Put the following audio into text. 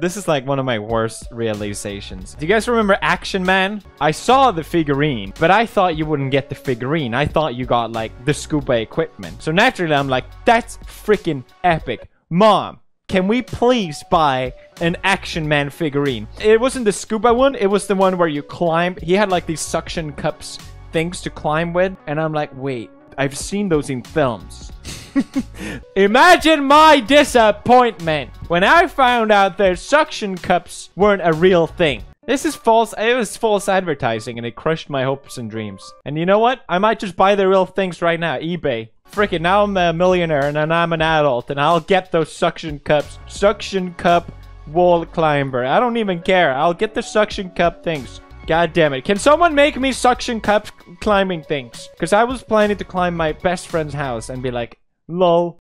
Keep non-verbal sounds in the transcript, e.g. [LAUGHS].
This is like one of my worst realizations. Do you guys remember Action Man? I saw the figurine, but I thought you wouldn't get the figurine. I thought you got like the scuba equipment. So naturally, I'm like, that's freaking epic. Mom, can we please buy an Action Man figurine? It wasn't the scuba one, it was the one where you climb. He had like these suction cups things to climb with. And I'm like, wait, I've seen those in films. [LAUGHS] Imagine my disappointment when I found out their suction cups weren't a real thing. This is false. It was false advertising and it crushed my hopes and dreams. And you know what? I might just buy the real things right now. eBay. Frickin' now I'm a millionaire and I'm an adult and I'll get those suction cups. Suction cup wall climber. I don't even care. I'll get the suction cup things. God damn it. Can someone make me suction cup climbing things? Because I was planning to climb my best friend's house and be like, lol,